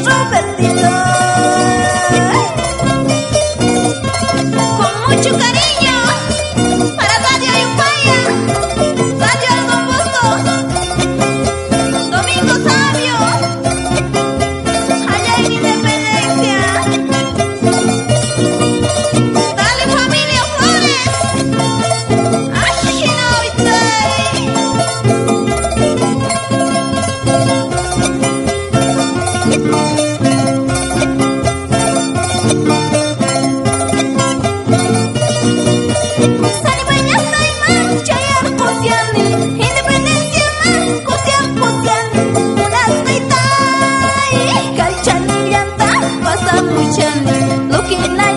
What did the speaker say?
introvertido. attention Looking at night